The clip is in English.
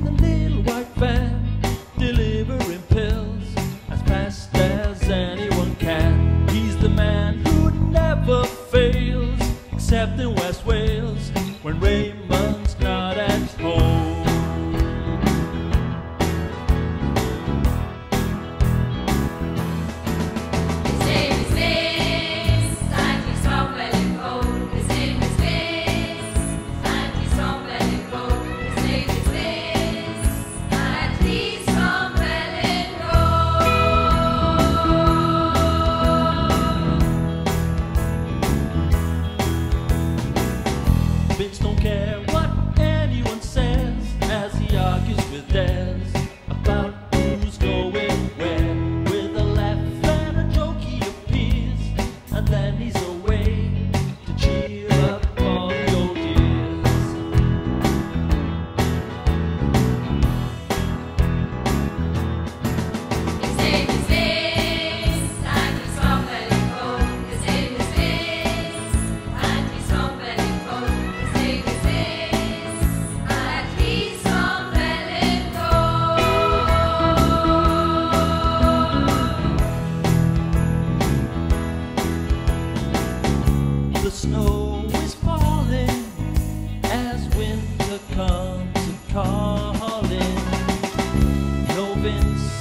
in a little white van, delivering pills as fast as anyone can. He's the man who never fails, except in West Wales when rain. and then he's away. snow is falling as winter comes calling. No Vince.